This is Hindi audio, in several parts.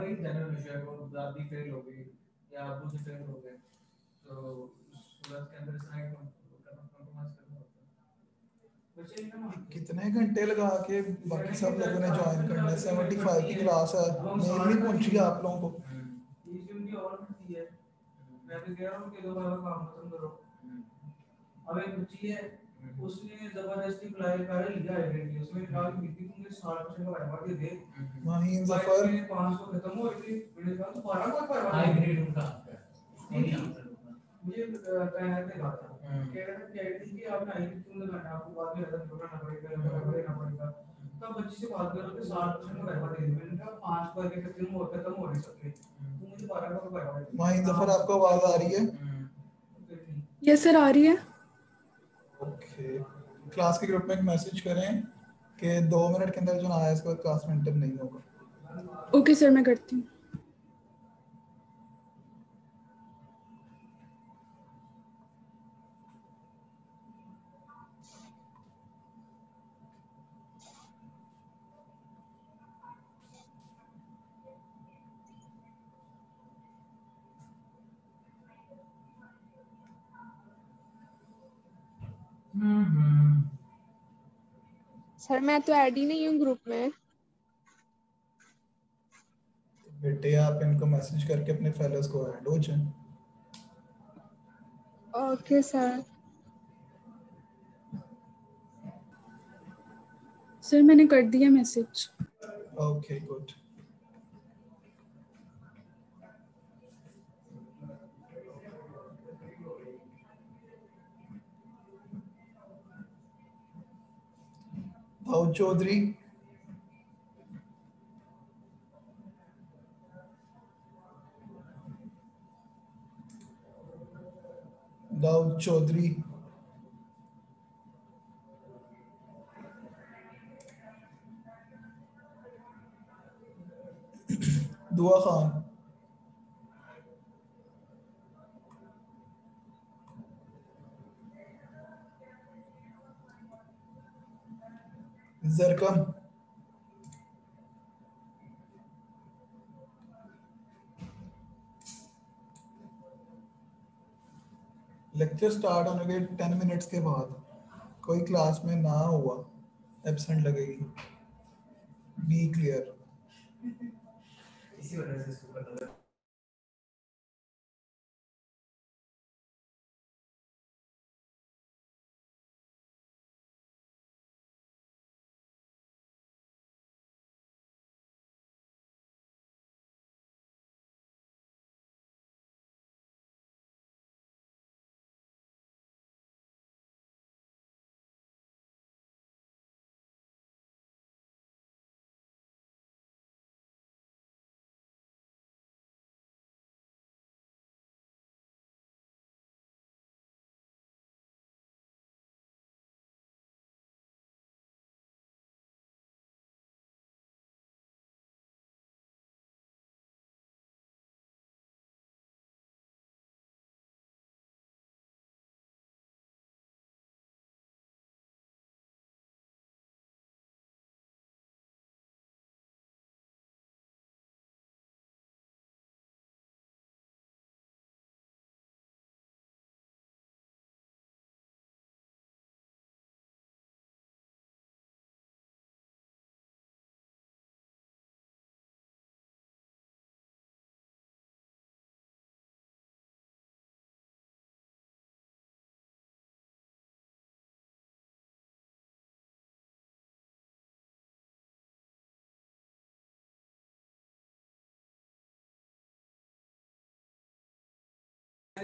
बड़ा ही जनरल इशू है वो दादी फेल हो गई या अबू से फेल हो गए तो सूरत के अंदर इस तरह का कॉम्प्रोमाइज करना होता है। बच्चे कितने घंटे लगा के बाकी सब लोगों ने ज्वाइन करना? है सेवेंटी फाइव की क्लास है मेल नहीं पहुँची आप लोगों को। हम्म, है। मैं तो कह रहा हूँ कि दोबारा काम खत्म करो। हम्म, अब एक बच्ची है उसने ज़बरदस्ती अप्लाई कर लिया है ग्रेड उसमें कहा कि दीदी तुम मुझे 60% का वाइवा दे दे। हम्म, माहीन ज़फ़र ज़फ़र 500 खत्म हो गई मैंने कहा तो 12 का वाइवा हाई ग्रेड उनका। मुझे ट्रेनर ने कहा था हम्म। कह रहा था कि आई कि आपने आई तुमने करना आपको बाद में रद्द करना पड़ेगा करना पड़ेगा तब बच्ची से बात करो कि 60% का वाइवा दे। मैंने कहा 5 पर के खत्म हो खत्म हो नहीं सकते। तुम मुझे 12 का वाइवा दे माहीन ज़फ़र आपको आवाज़ आ रही है? हम्म, नहीं। यस सर आ रही है। ओके क्लास के ग्रुप में एक मैसेज करें कि दो मिनट के अंदर जो ना आया, इसका क्लास में एंटर नहीं होगा। ओके सर मैं करती हूँ। सर मैं तो ऐड ही नहीं हूँ ग्रुप में। बेटे आप इनको मैसेज करके अपने फेलोज को ऐड हो जाए। Okay sir. सर मैंने कर दिया message. Okay good. Dawood Chaudhry Dawood Chaudhry Dua Khan जरकम lecture start होने के टेन मिनट्स के बाद कोई क्लास में ना हुआ एबसेंट लगेगी। बी क्लियर इसी वजह से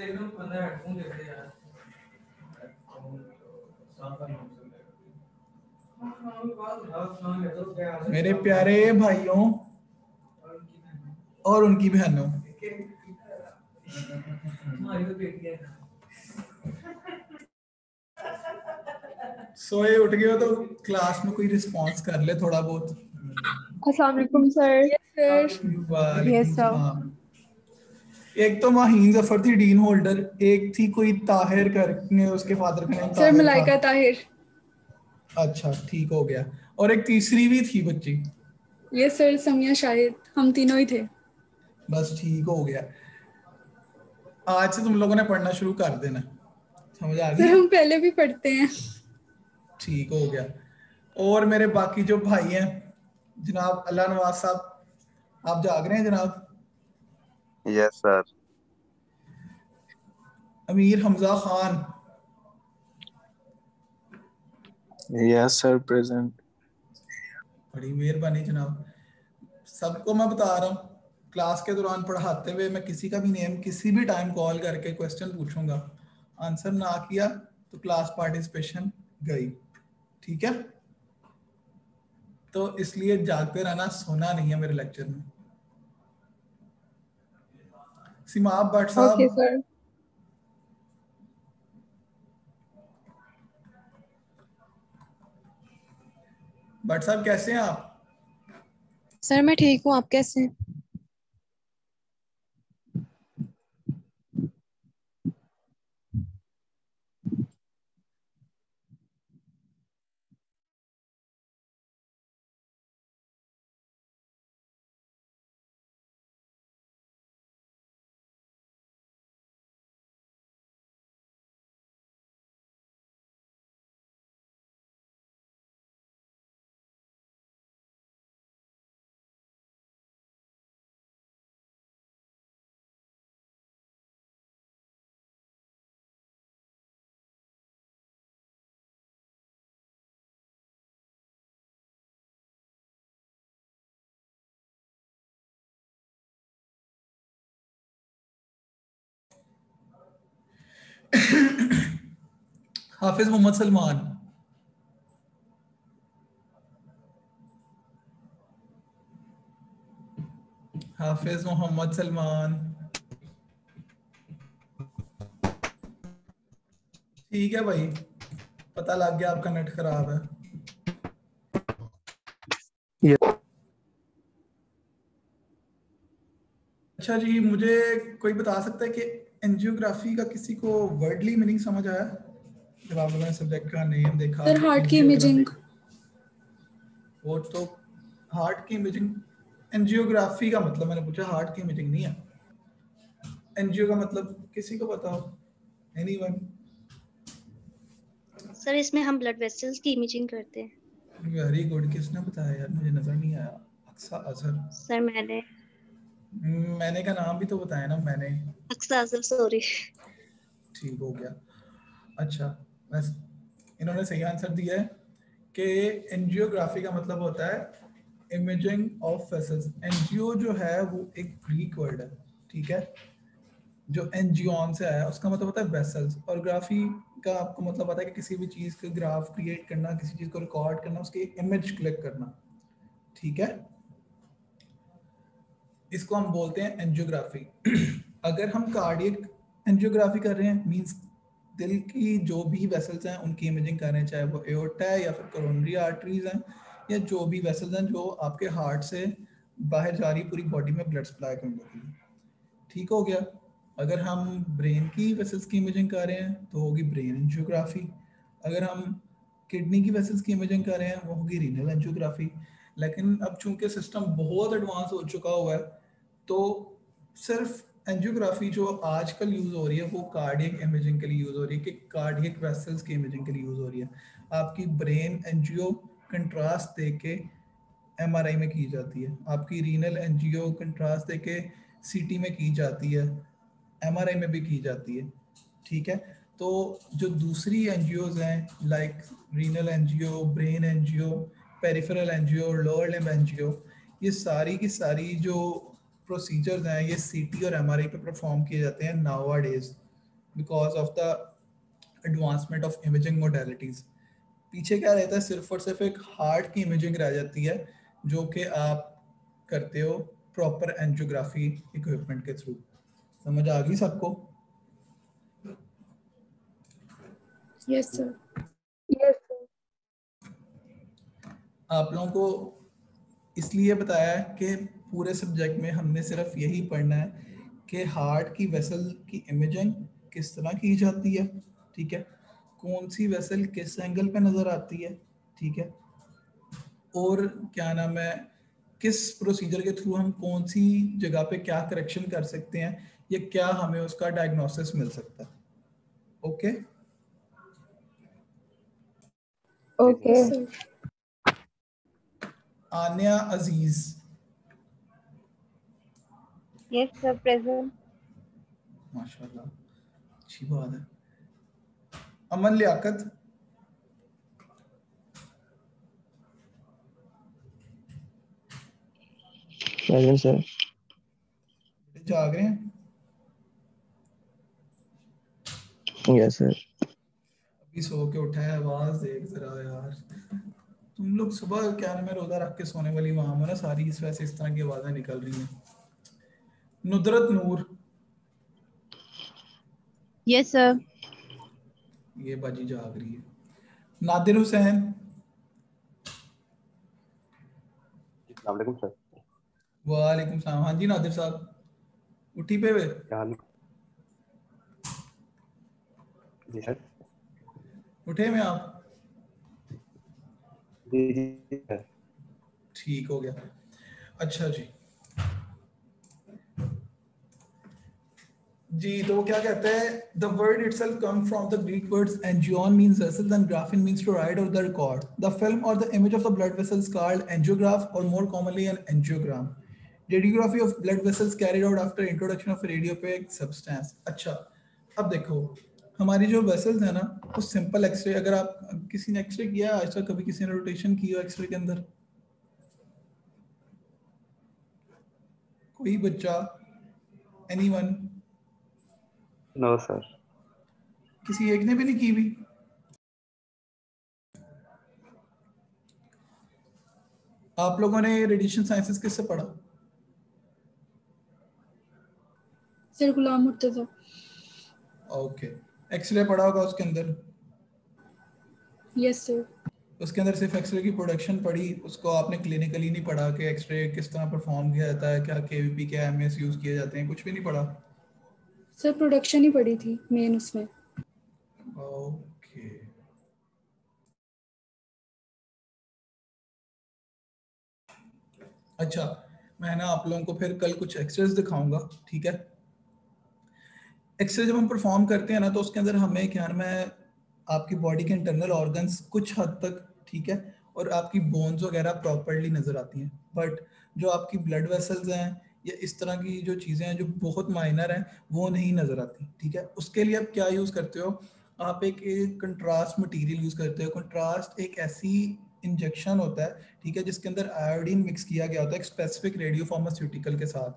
एकदम बंदा हेडफोन दे दे यार? मेरे प्यारे भाइयों और उनकी बहन। सोए उठ गए हो तो क्लास में कोई रिस्पांस कर ले थोड़ा बहुत अस्सलाम वालेकुम सर यस सर sir. सलाम। एक तो माहीन ज़फ़र थी डीन होल्डर एक थी कोई ताहिर करके उसके फादर का नाम सर मलाइका ताहिर। अच्छा ठीक हो गया। और एक तीसरी भी थी बच्ची। ये सर समिया शाहिद हम तीनों ही थे। बस ठीक हो गया। आज से तुम लोगों ने पढ़ना शुरू कर देना। समझ आ सर गई हम पहले भी पढ़ते हैं। ठीक हो गया। और मेरे बाकी जो भाई हैं जनाब अल्लाह नवाज़ साहब आप जाग रहे हैं जनाब? Yes sir Amir Hamza Khan yes sir present बड़ी मेहरबानी जनाब। सबको मैं बता रहा हूँ क्लास के दौरान पढ़ाते हुए मैं किसी का भी नेम किसी भी टाइम कॉल करके क्वेश्चन पूछूँगा। आंसर ना किया तो क्लास पार्टिसिपेशन गई। ठीक है? तो इसलिए जागते रहना सोना नहीं है मेरे लेक्चर में। सिमाब भट्ट साहब। ओके सर भट्ट साहब कैसे हैं आप? सर मैं ठीक हूँ आप कैसे हैं? हाफिज मोहम्मद सलमान। हाफिज मोहम्मद सलमान। ठीक है भाई पता लग गया आपका नेट खराब है। अच्छा जी मुझे कोई बता सकता है कि एंजियोग्राफी का किसी को वर्डली मीनिंग समझ आया? जब आप लोगों ने सब्जेक्ट का नेम देखा सर हार्ट की इमेजिंग वो तो हार्ट की इमेजिंग एंजियोग्राफी का मतलब मैंने पूछा हार्ट की इमेजिंग नहीं है। एनजीओ का मतलब किसी को हो एनीवन सर इसमें हम ब्लड वेसल्स की इमेजिंग करते हैं। वेरी गुड किसने बताया यार? मुझे नज़र नहीं आया। अक्सा अजहर। सर मैंने मैंने का नाम भी तो बताया ना मैंने। अक्सा अजहर सॉरी ठीक हो गया। अच्छा बस इन्होंने सही आंसर दिया है कि एंजियोग्राफी का मतलब होता है इमेजिंग ऑफ़ वेसल्स एनजीओ जो है वो एक ग्रीक वर्ड है ठीक है? जो एनजीओन से आया उसका मतलब होता है वेसल्स और ग्राफी का आपको मतलब पता है कि किसी भी चीज़ का ग्राफ क्रिएट करना किसी चीज़ को रिकॉर्ड करना उसकी इमेज क्लिक करना ठीक है? इसको हम बोलते हैं एंजियोग्राफी अगर हम कार्डियक एंजियोग्राफी कर रहे हैं मींस दिल की जो भी वेसल्स हैं, उनकी इमेजिंग कर रहे हैं, चाहे वो एओर्टा है या फिर कोरोनरी आर्टरीज हैं, या जो भी वेसल्स हैं जो आपके हार्ट से बाहर जा रही पूरी बॉडी में ब्लड सप्लाई करने के ठीक हो गया? अगर हम ब्रेन की वेसल्स की इमेजिंग कर रहे हैं तो होगी ब्रेन एंजियोग्राफी अगर हम किडनी की वेसल्स की इमेजिंग कर रहे हैं, वो होगी रीनल एंजियोग्राफी लेकिन अब चूँकि सिस्टम बहुत एडवांस हो चुका हुआ है तो सिर्फ़ एंजियोग्राफी जो आजकल यूज़ हो रही है, वो कार्डियक इमेजिंग के लिए यूज़ हो रही है कि कार्डियक वेसल्स की इमेजिंग के लिए यूज़ हो रही है। आपकी ब्रेन एंजियो कंट्रास्ट दे के एम में की जाती है। आपकी रीनल एंजियो कंट्रास्ट दे के सी में की जाती है। एमआरआई में भी की जाती है। ठीक है? तो जो दूसरी एनजीओज हैं like renal angio brain angio peripheral angio lower limb angio ये सारी की सारी जो प्रोसीजर्स हैं ये सीटी और एमआरआई पे परफॉर्म किए जाते हैं nowadays because of the advancement of imaging modalities पीछे क्या रहता है? सिर्फ़ और सिर्फ़ एक हार्ट की इमेजिंग रह जाती है जो कि आप करते हो प्रॉपर एंजियोग्राफी इक्विपमेंट के थ्रू समझ आ गई सबको? यस सर यस आप लोगों को इसलिए बताया है कि पूरे सब्जेक्ट में हमने सिर्फ़ यही पढ़ना है कि हार्ट की वेसल की इमेजिंग किस तरह की जाती है ठीक है? कौन सी वेसल किस एंगल पे नज़र आती है ठीक है? और क्या नाम है किस प्रोसीजर के थ्रू हम कौन सी जगह पे क्या करेक्शन कर सकते हैं या क्या हमें उसका डायग्नोसिस मिल सकता है? Okay okay sir Anya Aziz. Yes sir present माशाल्लाह अच्छी बात है। अमन लियाकत। Present, sir. जाग रहे हैं? Yes, sir. अभी सो के उठा है आवाज़ देख जरा यार। तुम लोग सुबह क्या नाम है रोजा रख के सोने वाली वहाँ में ना सारी इस वैसे इस तरह की आवाज़ें निकल रही हैं। Nudrat Noor. Yes yes, sir ये बाजी जाग रही है। नादिर हुसैन। वालेकुम सलाम। हाँ जी नादिर साहब। उठी पे वे। है? उठे में आप। ठीक हो गया। अच्छा जी। जी तो वो क्या कहते हैं? The word itself come from the Greek words angeion means vessel graphein means to write or the record the film or the image of the blood vessels called angiograph or more commonly an angiogram radiography of blood vessels carried out after introduction of radiopaque substance अच्छा अब देखो हमारी जो वेसल्स है ना वो सिंपल एक्सरे अगर आप किसी ने एक्सरे किया आज तक कभी किसी ने रोटेशन की हो एक्सरे के अंदर? कोई बच्चा? एनीवन नो सर किसी एक ने भी नहीं की हुई? आप लोगों ने रेडिएशन साइंसेस किससे पढ़ा? Sir Ghulam Murtaza. Okay x-ray पड़ा होगा उसके अंदर? यस सर उसके अंदर सिर्फ़ एक्सरे की प्रोडक्शन पड़ी उसको आपने क्लिनिकली नहीं पढ़ा कि एक्सरे किस तरह परफॉर्म किया जाता है क्या केवीपी क्या एमएस यूज़ किए जाते हैं कुछ भी नहीं पढ़ा? सर प्रोडक्शन ही पड़ी थी मेन उसमें। ओके अच्छा मैं ना आप लोगों को फिर कल कुछ एक्सरेज दिखाऊँगा ठीक है? एक्सरे जब हम परफॉर्म करते हैं ना तो उसके अंदर हमें नाम है आपकी बॉडी के इंटरनल ऑर्गन्स कुछ हद तक ठीक है, और आपकी बोन्स वगैरह प्रॉपरली नज़र आती हैं। बट जो आपकी ब्लड वेसल्स हैं, या इस तरह की जो चीज़ें हैं, जो बहुत माइनर हैं, वो नहीं नज़र आती, ठीक है? उसके लिए आप क्या यूज़ करते हो? आप एक कंट्रास्ट मटेरियल यूज़ करते हो। कंट्रास्ट एक ऐसी इंजेक्शन होता है, ठीक है, जिसके अंदर आयोडीन मिक्स किया गया होता है, एक स्पेसिफिक रेडियो फार्मास्यूटिकल के साथ,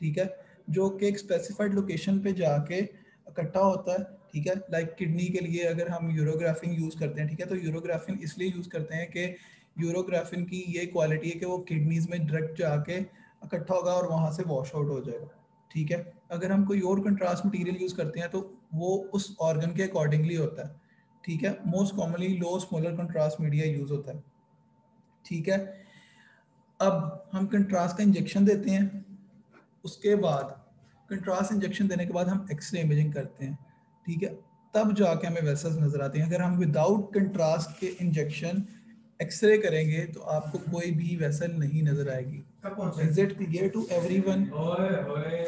ठीक है? जो कि एक स्पेसिफाइड लोकेशन पे जाके इकट्ठा होता है, ठीक है? लाइक like किडनी के लिए अगर हम यूरोग्राफिन यूज़ करते हैं, ठीक है? तो यूरोग्राफिन इसलिए यूज़ करते हैं कि यूरोग्राफिन की ये क्वालिटी है कि वो किडनीज में डायरेक्ट जाके इकट्ठा होगा और वहाँ से वॉश आउट हो जाएगा, ठीक है? अगर हम कोई और कंट्रास्ट मटेरियल यूज़ करते हैं तो वो उस ऑर्गन के अकॉर्डिंगली होता है, ठीक है? Most commonly low osmolar contrast media use होता है, ठीक है? अब हम कंट्रास्ट का इंजेक्शन देते हैं उसके बाद कंट्रास्ट इंजेक्शन देने के बाद हम एक्सरे इमेजिंग करते हैं ठीक है? तब जाके हमें वेसल्स नज़र आते हैं। अगर हम विदाउट कंट्रास्ट के इंजेक्शन एक्सरे करेंगे तो आपको कोई भी वेसल नहीं नज़र आएगी। Is it clear to everyone ओए ओए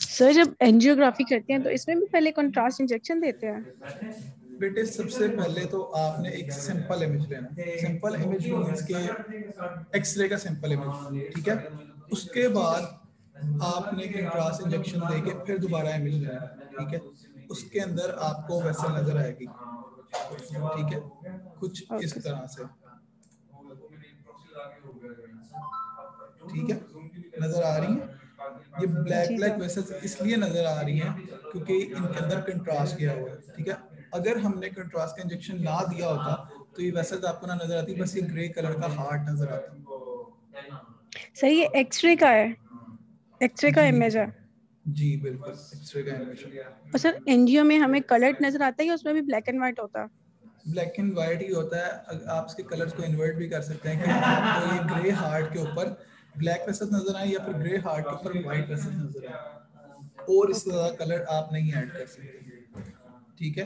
सर जब एंजियोग्राफी करते हैं तो इसमें भी पहले कंट्रास्ट इंजेक्शन देते हैं? बेटे सबसे पहले तो आपने एक सिंपल इमेज लेना। सिंपल इमेज मींस के एक्सरे का सिंपल इमेज ठीक है? उसके बाद आपने कंट्रास्ट इंजेक्शन देके फिर दोबारा इमेज लेना ठीक है? उसके अंदर आपको वेसल नज़र आएगी ठीक है? कुछ इस तरह से। ठीक है? नज़र आ रही है? ये ब्लैक ब्लैक वेसल्स इसलिए नज़र आ रही है क्योंकि इनके अंदर कंट्रास्ट किया हुआ है ठीक है? अगर हमने कंट्रास्ट का इंजेक्शन ना दिया होता तो ये वेसल्स आपको ना नज़र आती बस ये ग्रे कलर का हार्ट नज़र आता। सर ये एक्सरे का है। एक्सरे का इमेज है। जी बिल्कुल एक्सरे का इमेज और सर एनजीओ में हमें कलर्ड नज़र आता है या उसमें भी ब्लैक एंड व्हाइट होता? है ब्लैक एंड वाइट ही होता है। आप इसके कलर्स को इन्वर्ट भी कर सकते हैं कि आपको ये ग्रे हार्ट के ऊपर ब्लैक वेसल्स नज़र आए या फिर ग्रे हार्ट के ऊपर व्हाइट वेसल्स नज़र आए। और इससे ज़्यादा कलर आप नहीं ऐड कर सकते ठीक है?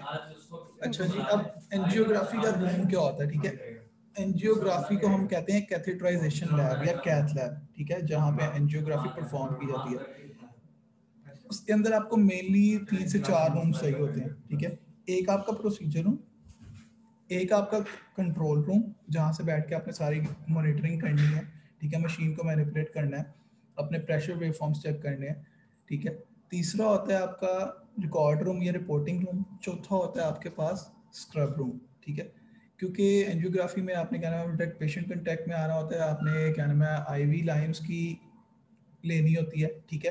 अच्छा जी अब एंजियोग्राफी का रूम क्या होता है ठीक है? एंजियोग्राफी को हम कहते हैं कैथेटराइजेशन लैब या कैथ लैब ठीक है? जहाँ पे एंजियोग्राफी परफॉर्म की जाती है। उसके अंदर आपको मेनली तीन से चार रूम चाहिए होते हैं ठीक है? एक आपका प्रोसीजर रूम एक आपका कंट्रोल रूम जहाँ से बैठ के आपने सारी मॉनिटरिंग करनी है ठीक है? मशीन को मैनिपुलेट करना है अपने प्रेशर वेवफॉर्म्स चेक करने हैं ठीक है? तीसरा होता है आपका रिकॉर्ड रूम या रिपोर्टिंग रूम चौथा होता है आपके पास स्क्रब रूम ठीक है? क्योंकि एंजियोग्राफी में आपने क्या नाम है पेशेंट कंटेक्ट में आना होता है, आपने क्या नाम है आईवी लाइंस की लेनी होती है, ठीक है?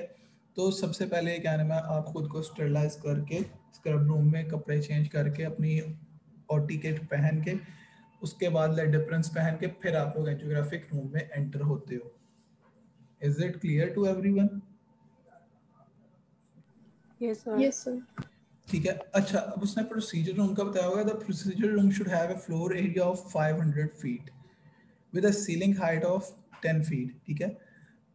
तो सबसे पहले क्या नाम है, आप खुद को स्टरलाइज करके स्क्रब रूम में कपड़े चेंज करके अपनी ओटी टिकट पहन के, उसके बाद लेड डिफरेंस पहन के फिर आप लोग एंजियोग्राफिक रूम में एंटर होते हो। Is it clear to everyone Yes, sir. ठीक है। अच्छा अब उसने प्रोसीजर रूम का बताया होगा the procedure room should have a floor area of 500 feet with a ceiling height of 10 feet ठीक है?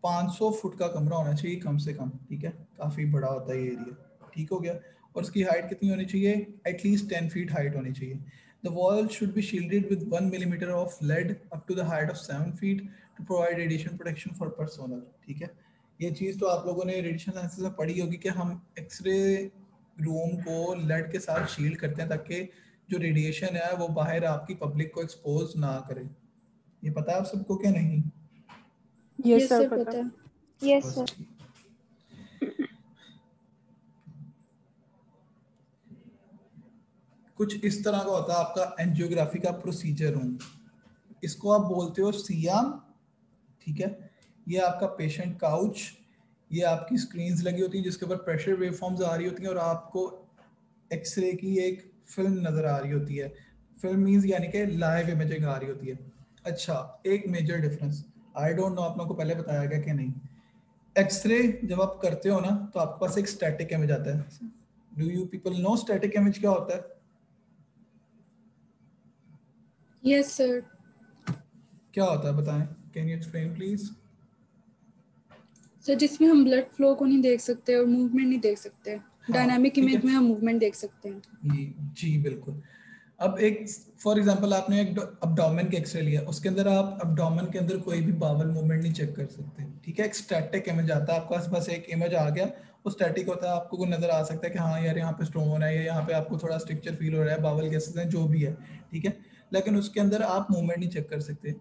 500 फुट का कमरा होना चाहिए कम से कम ठीक है? काफ़ी बड़ा होता है ये एरिया ठीक हो गया? और उसकी हाइट कितनी होनी चाहिए? एटलीस्ट 10 फीट हाइट होनी चाहिए। The wall should be shielded with 1 millimetre of lead up to the height of 7 feet to provide radiation protection for personnel ठीक है? ये चीज़ तो आप लोगों ने रेडिएशन साइंसेस में पढ़ी होगी कि हम एक्सरे रूम को लेड के साथ शील्ड करते हैं ताकि जो रेडिएशन है वो बाहर आपकी पब्लिक को एक्सपोज ना करे। ये पता है आप सबको क्या नहीं? यस सर पता यस सर कुछ इस तरह का होता है आपका एंजियोग्राफी का प्रोसीजर रूम इसको आप बोलते हो सियाम ठीक है? ये आपका पेशेंट काउच ये आपकी स्क्रीन्स लगी होती हैं जिसके ऊपर प्रेशर वेवफॉर्म्स आ रही होती हैं और आपको एक्सरे की एक फ़िल्म नज़र आ रही होती है। फ़िल्म मीन्स यानी कि लाइव इमेजिंग आ रही होती है। अच्छा एक major difference I don't know आप लोगों को पहले बताया गया कि नहीं। एक्सरे जब आप करते हो ना तो आपके पास एक स्टैटिक इमेज आता है। Do you people know static image क्या होता है? यस yes, सर क्या होता है बताएँ। Can you explain please sir जिसमें हम ब्लड फ्लो को नहीं देख सकते और मूवमेंट नहीं देख सकते डायनामिक है। इमेज में हम मूवमेंट देख सकते हैं। जी जी बिल्कुल। अब एक फॉर एग्जांपल आपने एक अबडोमेन के एक्सरे लिया उसके अंदर आप अबडोमेन के अंदर कोई भी बावल मूवमेंट नहीं चेक कर सकते ठीक है? एक स्टैटिक इमेज आता है आपके पास बस एक इमेज आ गया वो स्टैटिक होता है आपको कोई नज़र आ सकता है कि हाँ यार यहाँ पे स्टोन है या यहाँ पे आपको थोड़ा स्ट्रक्चर फील हो रहा है बावल गैसेस हैं जो भी है ठीक है? लेकिन उसके अंदर आप मूवमेंट नहीं चेक कर सकते।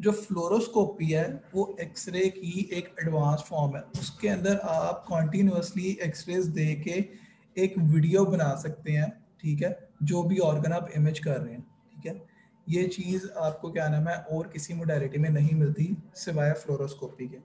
जो फ्लोरोस्कोपी है, वो एक्सरे की एक एडवांस फॉर्म है। उसके अंदर आप कॉन्टिन्यूसली एक्सरेज दे के एक वीडियो बना सकते हैं, ठीक है? जो भी ऑर्गन आप इमेज कर रहे हैं, ठीक है? ये चीज़ आपको क्या नाम है, और किसी मोडेलिटी में नहीं मिलती सिवाय फ्लोरोस्कोपी के,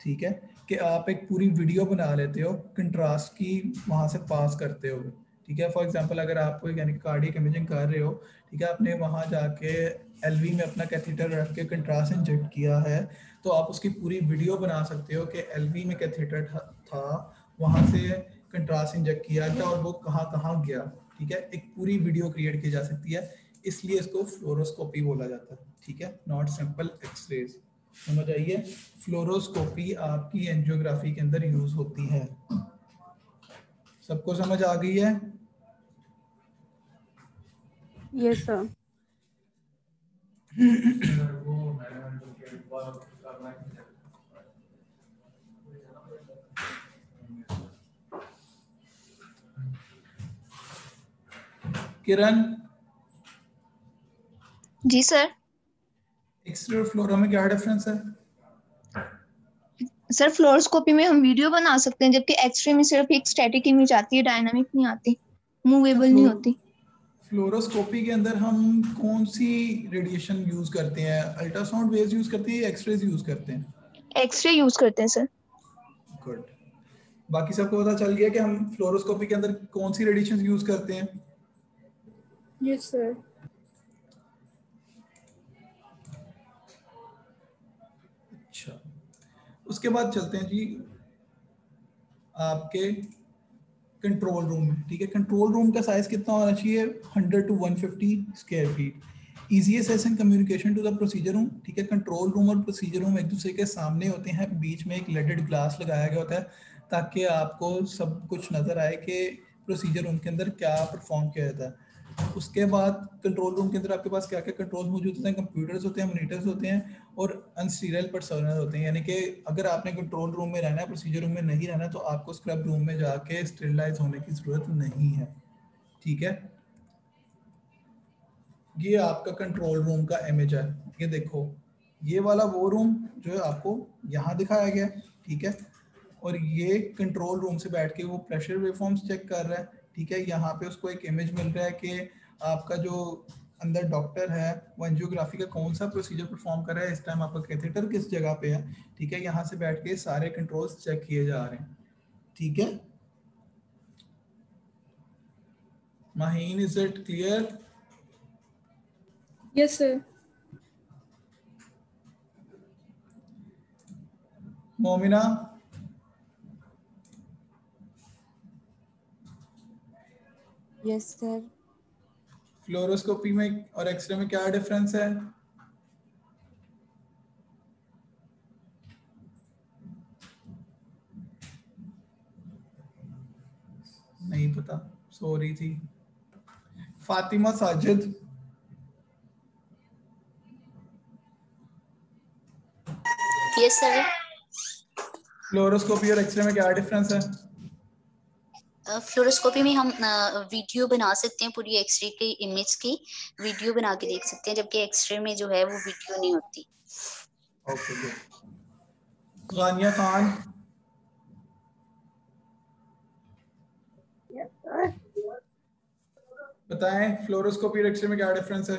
ठीक है? कि आप एक पूरी वीडियो बना लेते हो कंट्रास्ट की वहाँ से पास करते हो, ठीक है? फॉर एग्जांपल अगर आप यानी कार्डियक इमेजिंग कर रहे हो, ठीक है? आपने वहाँ जाके एलवी में अपना कैथेटर रख के कंट्रास्ट इंजेक्ट किया है तो आप उसकी पूरी वीडियो बना सकते हो कि एलवी में कैथेटर था वहाँ से कंट्रास्ट इंजेक्ट किया गया और वो कहाँ कहाँ गया ठीक है? एक पूरी वीडियो क्रिएट की जा सकती है इसलिए इसको फ्लोरोस्कोपी बोला जाता है ठीक है? नॉट सिंपल एक्सरेज समझ आइए फ्लोरोस्कोपी आपकी एंजियोग्राफी के अंदर यूज़ होती है। सबको समझ आ गई है? Yes Yes, sir. वो मैनेजमेंट के बाद करना है किरण? जी सर एक्सरे और फ्लोरा में क्या डिफरेंस है? सर फ्लोरोस्कोपी में हम वीडियो बना सकते हैं जबकि एक्सरे में सिर्फ़ एक स्टैटिक इमेज आती है डायनामिक नहीं आती मूवेबल नहीं होती। फ्लोरोस्कोपी के अंदर हम कौन सी रेडिएशन यूज़ करते हैं? अल्ट्रासाउंड वेव्स यूज़ करते हैं या एक्सरेज यूज़ करते हैं? एक्सरे यूज़ करते हैं सर गुड बाकी सबको पता चल गया कि हम फ्लोरोस्कोपी के अंदर कौन सी रेडिएशन यूज़ करते हैं? यस सर अच्छा. उसके बाद चलते हैं जी आपके कंट्रोल रूम में ठीक है? कंट्रोल रूम का साइज़ कितना होना चाहिए? 100 to 150 square feet easiest access and communication to the procedure room ठीक है? कंट्रोल रूम और प्रोसीजर रूम एक दूसरे के सामने होते हैं। बीच में एक लेटेड ग्लास लगाया गया होता है ताकि आपको सब कुछ नज़र आए कि प्रोसीजर रूम के अंदर क्या परफॉर्म किया जाता है। उसके बाद कंट्रोल रूम के अंदर आपके पास क्या क्या कंट्रोल मौजूद होते हैं? कंप्यूटर्स होते हैं मोनीटर्स होते हैं और अनस्टीरियल पर्सनल होते हैं। यानी कि अगर आपने कंट्रोल रूम में रहना है प्रोसीजर रूम में नहीं रहना तो आपको स्क्रब रूम में जाके स्टेरिलाइज होने की ज़रूरत नहीं है। ठीक है? ये आपका कंट्रोल रूम का इमेज है। ये देखो, ये वाला वो रूम जो है आपको यहाँ दिखाया गया ठीक है? और ये कंट्रोल रूम से बैठ के वो प्रेशर वेवफॉर्म्स चेक कर रहा है। ठीक है यहाँ पे उसको एक इमेज मिल रहा है कि आपका जो अंदर डॉक्टर है वो एंजियोग्राफी का कौन सा प्रोसीजर परफॉर्म कर रहा है इस टाइम आपका कैथेटर किस जगह पे है ठीक है यहाँ से बैठ के सारे कंट्रोल्स चेक किए जा रहे हैं ठीक है? Maheen is it clear yes sir Momina yes sir fluoroscopy में और एक्सरे में क्या डिफरेंस है? नहीं पता सो रही थी। Fatima Sajid. Yes sir fluoroscopy और एक्सरे में क्या डिफरेंस है? फ्लोरोस्कोपी में हम वीडियो बना सकते हैं पूरी एक्सरे की इमेज की। वीडियो बना के देख सकते हैं जबकि एक्सरे में जो है वो वीडियो नहीं होती। ओके गुड खान बताएँ फ्लोरोस्कोपी और एक्सरे में क्या डिफरेंस है?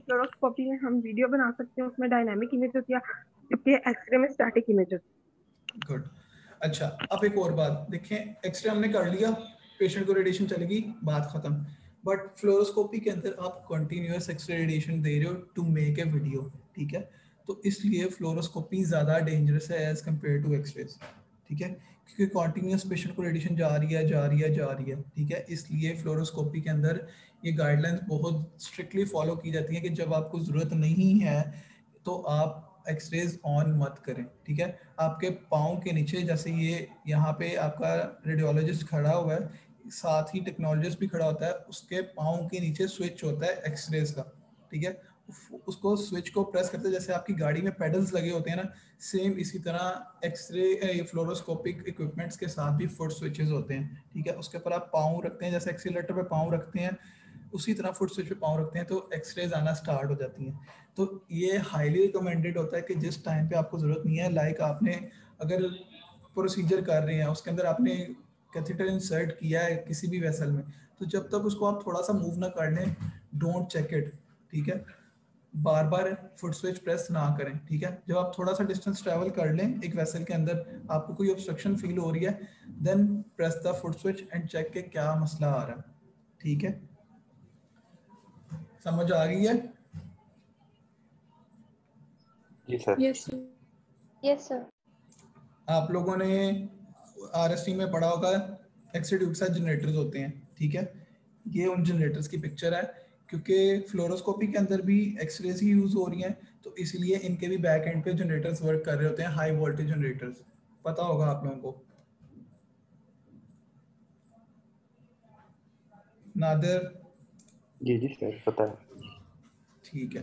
फ्लोरोस्कोपी में हम वीडियो बना सकते हैं उसमें डायनामिक इमेज होती है। जबकि एक्सरे में स्टैटिक इमेज गुड अच्छा अब एक और बात। देखें एक्सरे हमने कर लिया पेशेंट को रेडिएशन चलेगी, बात खत्म। बट फ्लोरोस्कोपी के अंदर आप कंटिन्यूअस एक्सरे रेडिएशन दे रहे हो टू मेक ए वीडियो ठीक है? तो इसलिए फ्लोरोस्कोपी ज़्यादा डेंजरस है एज कंपेयर टू एक्सरे ठीक है? क्योंकि कॉन्टीन्यूस पेशेंट को रेडिएशन जा रही है, जा रही है, जा रही है, ठीक है? इसलिए फ्लोरोस्कोपी के अंदर ये गाइडलाइंस बहुत स्ट्रिक्टली फॉलो की जाती है कि जब आपको ज़रूरत नहीं है तो आप एक्सरेज ऑन मत करें, ठीक है? आपके पाँव के नीचे, जैसे ये यहाँ पे आपका रेडियोलॉजिस्ट खड़ा हुआ है, साथ ही टेक्नोलॉजिस्ट भी खड़ा होता है, उसके पाँव के नीचे स्विच होता है एक्सरेज का, ठीक है? उसको स्विच को प्रेस करते जैसे आपकी गाड़ी में पेडल्स लगे होते हैं ना सेम इसी तरह एक्सरे फ्लोरोस्कोपिक इक्विपमेंट्स के साथ भी फुट स्विचेस होते हैं, ठीक है? उसके ऊपर आप पाँव रखते हैं, जैसे एक्सीटर पे पाँव रखते हैं उसी तरह फुट स्विच पे पाँव रखते हैं तो एक्सरेज आना स्टार्ट हो जाती हैं। तो ये हाईली रिकमेंडेड होता है कि जिस टाइम पे आपको ज़रूरत नहीं है लाइक आपने अगर प्रोसीजर कर रहे हैं, उसके अंदर आपने कैथेटर इंसर्ट किया है किसी भी वेसल में तो जब तक उसको आप थोड़ा सा मूव ना कर लें डोंट चेक इट ठीक है? बार बार फुट स्विच प्रेस ना करें, ठीक है? जब आप थोड़ा सा डिस्टेंस ट्रैवल कर लें एक वेसल के अंदर, आपको कोई ऑब्स्ट्रक्शन फील हो रही है then press the foot switch and check के क्या मसला आ रहा है, ठीक है? समझ आ गई है? जी sir. Yes sir yes sir आप लोगों ने आरएसटी में पढ़ा होगा एक्सरे ट्यूब साथ जनरेटर्स होते हैं ठीक है? ये उन जनरेटर्स की पिक्चर है क्योंकि फ्लोरोस्कोपी के अंदर भी एक्सरेज ही यूज़ हो रही हैं तो इसलिए इनके भी बैक एंड पे जनरेटर्स वर्क कर रहे होते हैं हाई वोल्टेज जनरेटर्स पता होगा आप लोगों को। नादर जी जी सर पता है ठीक है।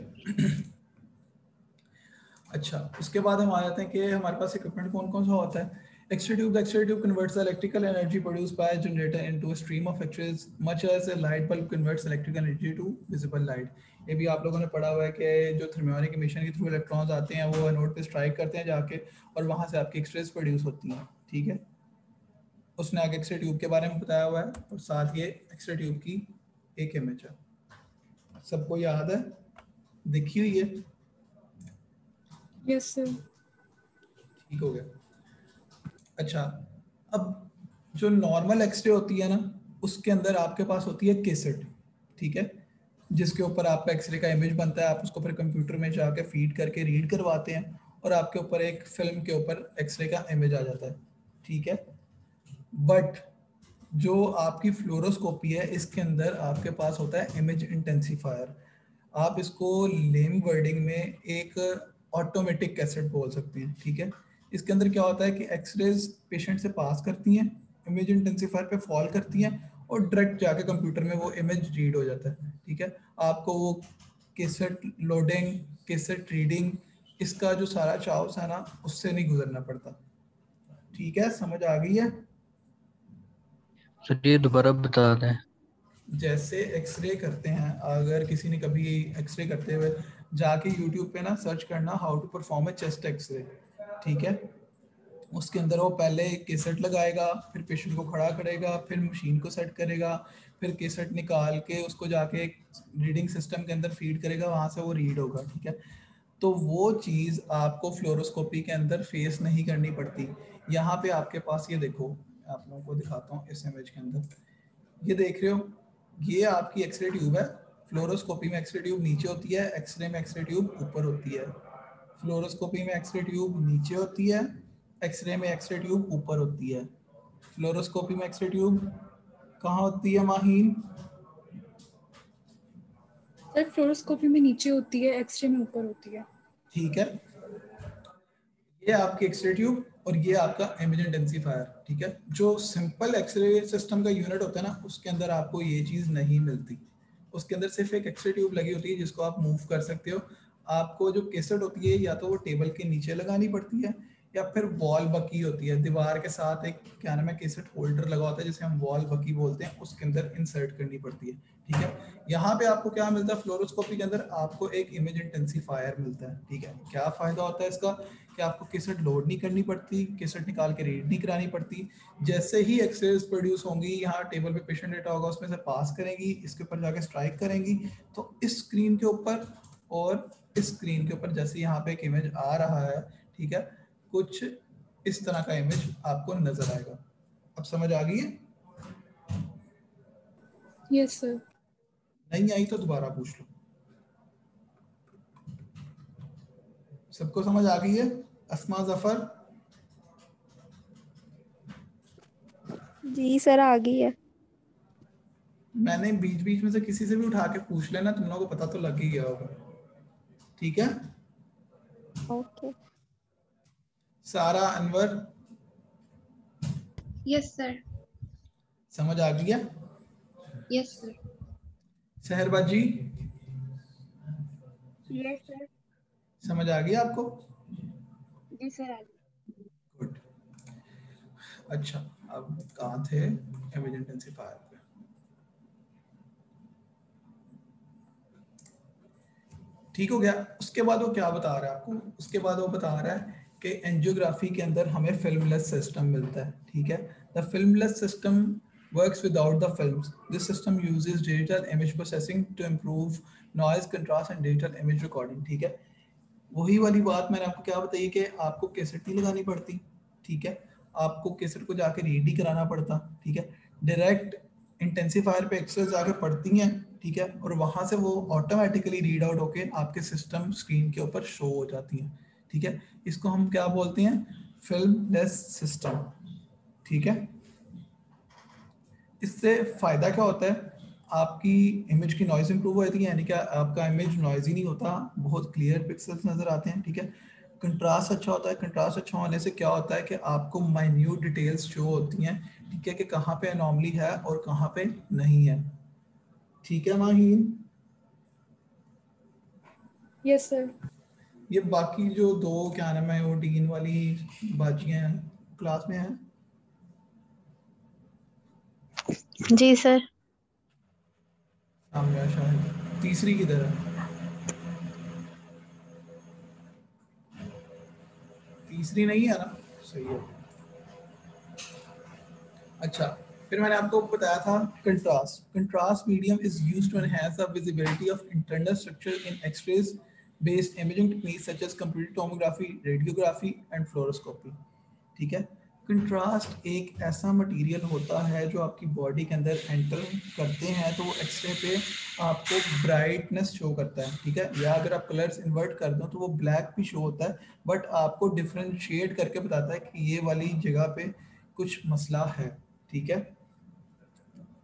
अच्छा उसके बाद हम आ जाते हैं कि हमारे पास इक्विपमेंट कौन कौन सा होता है? X-ray tube, the X-ray tube converts the electrical energy produced by a generator into a stream of X-rays, much as a light bulb converts electrical energy. ये भी आप लोगों ने पढ़ा हुआ है कि जो थर्मियोनिक इमिशन के थ्रू इलेक्ट्रॉन्स आते हैं वो एनोड पे स्ट्राइक करते हैं जाके और वहाँ से आपकी एक्सरेज प्रोड्यूस होती हैं ठीक है? उसने आगे एक्सरे ट्यूब के बारे में बताया हुआ है और साथ ये एक्सरे ट्यूब की एक इमेज है। सबको याद है? देखी हुई है? यस सर ठीक हो गया। अच्छा अब जो नॉर्मल एक्सरे होती है ना उसके अंदर आपके पास होती है केसेट ठीक है? जिसके ऊपर आपका एक्सरे का इमेज बनता है आप उसको फिर कंप्यूटर में जाके फ़ीड करके रीड करवाते हैं और आपके ऊपर एक फ़िल्म के ऊपर एक्सरे का इमेज आ जाता है ठीक है? बट जो आपकी फ्लोरोस्कोपी है, इसके अंदर आपके पास होता है इमेज इंटेंसिफायर आप इसको लेम वर्डिंग में एक ऑटोमेटिक कैसेट बोल सकते हैं, ठीक है? इसके अंदर क्या होता है कि एक्सरेज पेशेंट से पास करती हैं इमेज इंटेंसिफायर पे फॉल करती हैं और डायरेक्ट जाके कंप्यूटर में वो इमेज रीड हो जाता है, ठीक है? आपको वो केसेट लोडिंग केसेट रीडिंग इसका जो सारा चाव ना उससे नहीं गुजरना पड़ता। ठीक है? समझ आ गई है? सर दोबारा बता दें जैसे एक्सरे करते हैं, अगर किसी ने कभी एक्सरे करते हुए जाके यूट्यूब पे ना सर्च करना how to perform a chest x-ray ठीक है? उसके अंदर वो पहले केसेट लगाएगा, फिर पेशेंट को खड़ा करेगा, फिर मशीन को सेट करेगा, फिर केसेट निकाल के उसको जाके एक रीडिंग सिस्टम के अंदर फ़ीड करेगा, वहाँ से वो रीड होगा, ठीक है? तो वो चीज़ आपको फ्लोरोस्कोपी के अंदर फेस नहीं करनी पड़ती। यहाँ पे आपके पास ये देखो आप लोगों को दिखाता हूँ इस इमेज के अंदर। ये देख रहे हो ये आपकी एक्सरे ट्यूब है। फ्लोरोस्कोपी में एक्सरे ट्यूब नीचे होती है एक्सरे में एक्सरे ट्यूब ऊपर होती है। फ्लोरोस्कोपी में एक्सरे ट्यूब नीचे होती है एक्सरे में एक्सरे ट्यूब ऊपर होती है। फ्लोरोस्कोपी में एक्सरे ट्यूब कहाँ होती है माहीन सर फ्लोरोस्कोपी में नीचे होती है एक्सरे में ऊपर होती है। ठीक है। ये आपकी एक्सरे ट्यूब और ये आपका इमेज इंटेंसिफायर ठीक है? जो सिंपल एक्सरे सिस्टम का यूनिट होता है ना, उसके अंदर आपको ये चीज़ नहीं मिलती। उसके अंदर सिर्फ़ एक एक्सरे ट्यूब लगी होती है जिसको आप मूव कर सकते हो। आपको जो केसेट होती है, या तो वो टेबल के नीचे लगानी पड़ती है, या फिर वॉल बकी होती है। दीवार के साथ एक, क्या नाम है केसेट होल्डर लगा होता है, जिसे हम वॉल बकी बोलते हैं, उसके अंदर इंसर्ट करनी पड़ती है, ठीक है? यहाँ पे आपको क्या मिलता है? फ्लोरोस्कोपी के अंदर आपको एक इमेज इंटेंसिफायर मिलता है, ठीक है? क्या फ़ायदा होता है इसका? कि आपको केसेट लोड नहीं करनी पड़ती केसेट निकाल के रीड नहीं करानी पड़ती। जैसे ही एक्सरेज प्रोड्यूस होंगी यहाँ टेबल पे पेशेंट डेटा होगा उसमें से पास करेंगी इसके ऊपर जाके स्ट्राइक करेंगी तो इस स्क्रीन के ऊपर और इस स्क्रीन के ऊपर जैसे यहाँ पे एक इमेज आ रहा है ठीक है कुछ इस तरह का इमेज आपको नज़र आएगा। अब समझ आ गई है? यस सर नहीं आई तो दोबारा पूछ लो। सबको समझ आ गई है? असमा ज़फ़र? जी सर आ गई है। मैंने बीच बीच में से किसी से भी उठा के पूछ लेना तुम लोगों को पता तो लग ही गया होगा। ठीक है? ओके। सारा अनवर? यस सर समझ आ गई है? यस सर सहरबाजी यस सर समझ आ गई आपको? जी सर गुड अच्छा अब कहाँ थे? इमेज इंटेंसिफायर पे। ठीक हो गया। उसके बाद वो क्या बता रहा है आपको? उसके बाद वो बता रहा है कि एंजियोग्राफी के अंदर हमें फिल्मलेस सिस्टम मिलता है ठीक है? The filmless system works without the films. This system uses digital image processing to improve noise, contrast and digital image recording. ठीक है? वही वाली बात मैंने आपको क्या बताई कि आपको कैसेट नहीं लगानी पड़ती, ठीक है? आपको कैसेट को जाके रीड ही कराना पड़ता, ठीक है? डायरेक्ट इंटेंसिफायर पे एक्सरेस जाके पड़ती हैं, ठीक है? और वहाँ से वो ऑटोमेटिकली रीड आउट होके आपके सिस्टम स्क्रीन के ऊपर शो हो जाती हैं, ठीक है? इसको हम क्या बोलते हैं? फ़िल्म लेस सिस्टम ठीक है? इससे फ़ायदा क्या होता है? आपकी इमेज की नॉइज़ इंप्रूव हो जाती है यानी कि आपका इमेज नॉइज़ ही नहीं होता बहुत क्लियर पिक्सल्स नज़र आते हैं ठीक है? कंट्रास्ट अच्छा होता है कंट्रास्ट अच्छा होने से क्या होता है कि आपको माइन्यूट डिटेल्स शो होती हैं ठीक है कि कहाँ पे अनॉमली है और कहाँ पे नहीं है। ठीक है माहीन? यस सर ये बाकी जो दो क्या नाम है वो डीन वाली बाजियाँ क्लास में हैं? जी सर सामने शायद। तीसरी किधर है तीसरी नहीं है ना? सही है। अच्छा फिर मैंने आपको बताया था contrast contrast medium is used to enhance the visibility of internal structure in x-rays based imaging techniques such as computer tomography radiography and fluoroscopy ठीक है? कंट्रास्ट एक ऐसा मटेरियल होता है जो आपकी बॉडी के अंदर एंटर करते हैं तो वो एक्सरे पे आपको ब्राइटनेस शो करता है, ठीक है? या अगर आप कलर्स इन्वर्ट कर दो तो वो ब्लैक भी शो होता है बट आपको डिफ्रेंशिएट करके बताता है कि ये वाली जगह पे कुछ मसला है, ठीक है?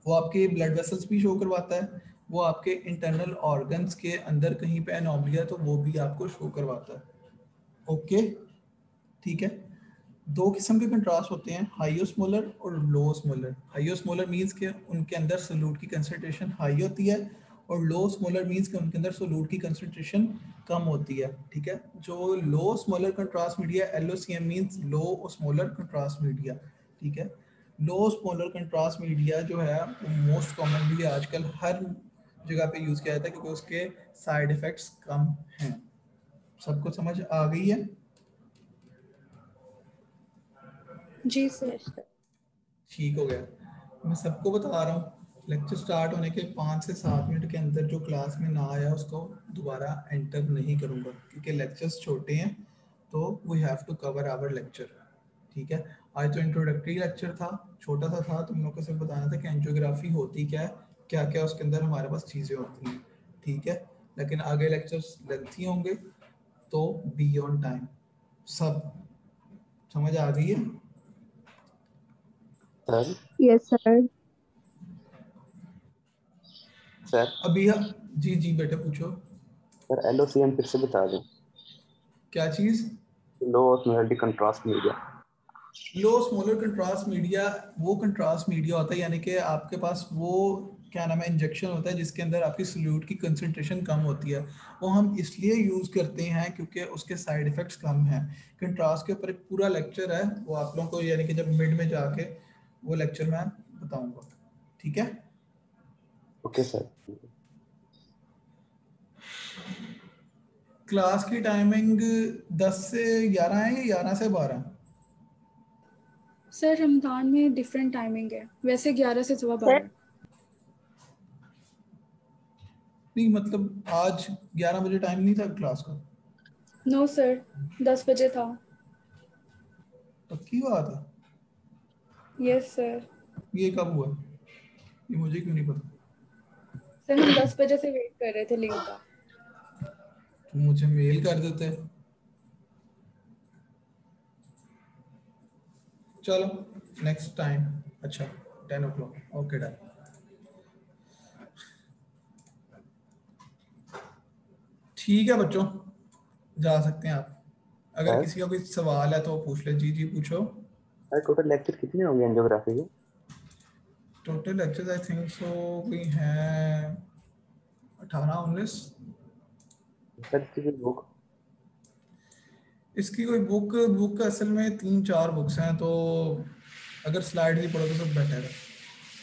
वो आपके ब्लड वेसल्स भी शो करवाता है, वो आपके इंटरनल ऑर्गन्स के अंदर कहीं पे एनोमली तो वो भी आपको शो करवाता है ओके ठीक है? दो किस्म के कंट्रास्ट होते हैं हाइयोस्मोलर और लोस्मोलर हाइयोस्मोलर मींस के उनके अंदर सोलूट की कंसनट्रेशन हाई होती है और लो स्मोलर मींस के उनके अंदर सोलूट की कंसनट्रेशन कम होती है, ठीक है? जो low osmolar contrast media L O C M means low osmolar contrast media ठीक है? लो स्मोलर कंट्रास्ट मीडिया जो है, वो मोस्ट कॉमनली आजकल हर जगह पे यूज़ किया जाता है क्योंकि उसके साइड इफ़ेक्ट्स कम हैं। सबको समझ आ गई है? जी, सर। ठीक हो गया। मैं सबको बता रहा हूँ लेक्चर स्टार्ट होने के पाँच से सात मिनट के अंदर जो क्लास में ना आया, उसको दोबारा एंटर नहीं करूँगा, क्योंकि लेक्चर्स छोटे हैं तो we have to cover our lecture ठीक है? आज तो इंट्रोडक्टरी लेक्चर था, छोटा सा था, तुम लोग को सिर्फ़ बताना था कि एंजियोग्राफी होती क्या है क्या क्या उसके अंदर हमारे पास चीज़ें होती हैं, ठीक है? लेकिन आगे लेक्चर्स लेंथी होंगे तो बी ऑन टाइम सब, समझ आ गई है? सर? Yes sir sir? अभी हम जी जी बेटा पूछो। सर एलओसीएम फिर से बता दें। क्या चीज़? Low osmolarity contrast media low osmolar contrast media वो कंट्रास्ट मीडिया होता है यानी कि आपके पास वो क्या नाम है इंजेक्शन होता है जिसके अंदर आपकी सोल्यूट की कंसंट्रेशन कम होती है। वो हम इसलिए यूज़ करते हैं क्योंकि उसके साइड इफ़ेक्ट्स कम हैं। कंट्रास्ट के ऊपर एक पूरा लेक्चर है वो आप लोगों को यानी कि जब मिड में जाके वो लेक्चर मैं बताऊँगा। ठीक है? ओके सर क्लास की टाइमिंग 10 से 11 है या 11 से 12 सर रमज़ान में डिफरेंट टाइमिंग है। वैसे ग्यारह से सुबह बारह। नहीं मतलब आज 11 बजे टाइम नहीं था क्लास का? नो सर दस बजे था। पक्की बात है? यस सर ये कब हुआ? ये मुझे क्यों नहीं पता? सर हम दस बजे से वेट कर रहे थे लिंक का। तुम मुझे मेल कर देते चलो नेक्स्ट टाइम अच्छा ten o'clock okay done ठीक है बच्चों जा सकते हैं आप। अगर हाँ। किसी का कोई सवाल है तो पूछ ले। जी जी पूछो। सर टोटल लेक्चर कितने होंगे एंजियोग्राफी के? Total lectures I think so कोई हैं अठारह उन्नीस। सर इसकी कोई बुक इसकी कोई बुक बुक असल में तीन चार बुक्स हैं तो अगर स्लाइड नहीं पढ़ो तो सब बेटर है।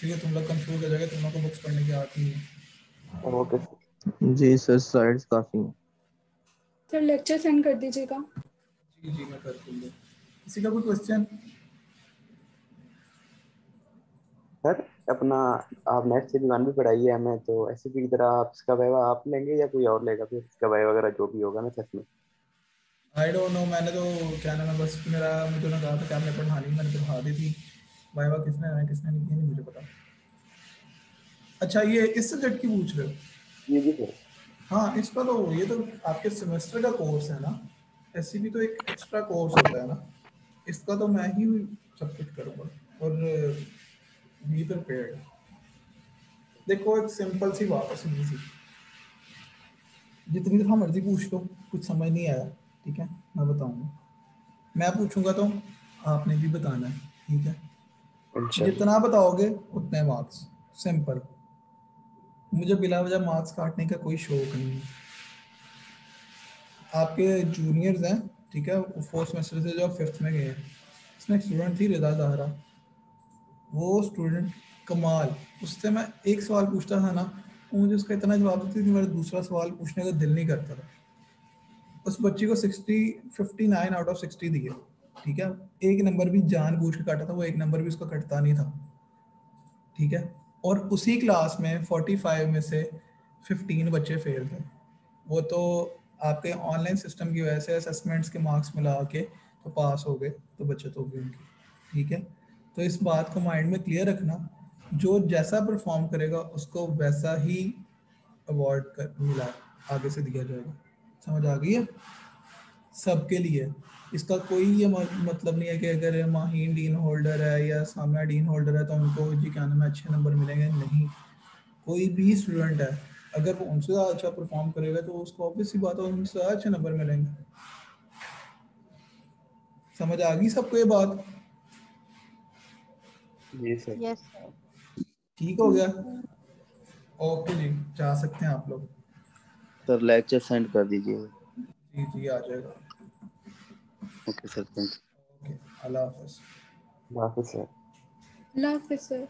ठीक है तुम लोग कंफ्यूज हो जाएगा तुम लोग को बुक्स पढ़ने की आती नहीं ओके जी सर स्लाइड्स काफ़ी हैं। सर लेक्चर सेंड कर दीजिएगा। जी जी मैं कर दूँगा। किसी का कोई क्वेश्चन सर अपना आप नेट से दीवान भी पढ़ाई है हमें तो ऐसे की तरह आप इसका वाइवा आप लेंगे या कोई और लेगा? फिर इसका वाइवा वगैरह जो भी होगा ना सच में। आई डोंट नो मैंने तो क्या नाम है बस मेरा मुझे ना कहा था कि आपने पढ़ानी मैंने पढ़ा दी थी। वाइवा किसने आया किसने नहीं ये नहीं मुझे पता। अच्छा ये इस सब्जेक्ट की पूछ रहे हो? जी जी सर हाँ इसका तो ये तो आपके सेमेस्टर का कोर्स है ना। एस तो एक एक्स्ट्रा कोर्स होता है ना। इसका तो मैं ही सब कुछ करूँगा। और बी प्रिपेयर्ड देखो एक सिंपल सी बात है सीधी सी। जितनी दफ़ा मर्ज़ी पूछ लो कुछ समझ नहीं आया ठीक है? मैं बताऊँगा। मैं पूछूँगा तो आपने भी बताना है ठीक है? अच्छा। जितना बताओगे उतने मार्क्स सिंपल मुझे बिला वजह मार्क्स काटने का कोई शौक नहीं है। आपके जूनियर्स हैं ठीक है? फोर्थ सेमेस्टर से जो फिफ्थ में गए हैं। इसमें एक स्टूडेंट थी रिदा जहरा। वो स्टूडेंट कमाल। उससे मैं एक सवाल पूछता था ना, वो मुझे उसका इतना जवाब देती थी, मेरा दूसरा सवाल पूछने का दिल नहीं करता था। उस बच्ची को sixty fifty nine out of sixty दिए, ठीक है? एक नंबर भी जान बूझ के काटा था, वो एक नंबर भी उसका कटता नहीं था, ठीक है? और उसी क्लास में फोर्टी फाइव में से फिफ्टीन बच्चे फेल थे। वो तो आपके ऑनलाइन सिस्टम की वजह से असेसमेंट्स के मार्क्स मिला के तो पास हो गए तो बचत हो गई उनकी, ठीक है? तो इस बात को माइंड में क्लियर रखना, जो जैसा परफॉर्म करेगा, उसको वैसा ही अवार्ड कर, मिला, आगे से दिया जाएगा। समझ आ गई है? सबके लिए। इसका कोई ये मतलब नहीं है कि अगर माहीन डीन होल्डर है या सामना डीन होल्डर है तो उनको, जी, क्या नाम है, अच्छे नंबर मिलेंगे? नहीं। कोई भी स्टूडेंट है, अगर वो उनसे ज़्यादा अच्छा परफॉर्म करेगा तो उसको ऑब्वियस सी बात है, उनसे अच्छे नंबर मिलेंगे। समझ आ गई सबको ये बात? जी सर। ठीक हो गया? ओके जी जा सकते हैं आप लोग। सर लेक्चर सेंड कर दीजिए। जी जी आ जाएगा। Okay sir thank you okay अल्लाह हाफिज। अल्लाह हाफिज़ सर। अल्लाह हाफिज सर।